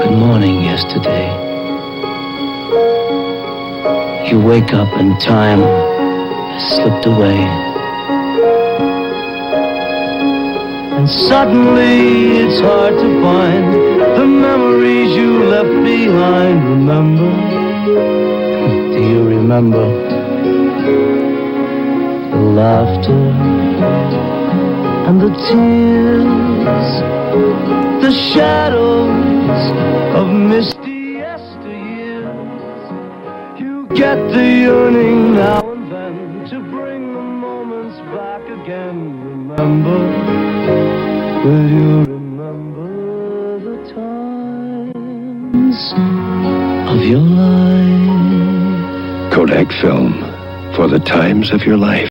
Good morning, yesterday. You wake up and time has slipped away. And suddenly it's hard to find the memories you left behind. Remember? Do you remember? The laughter and the tears, the shadows of misty yesteryears. You get the yearning now and then to bring the moments back again. Remember, will you remember the times of your life? Kodak Film for the times of your life.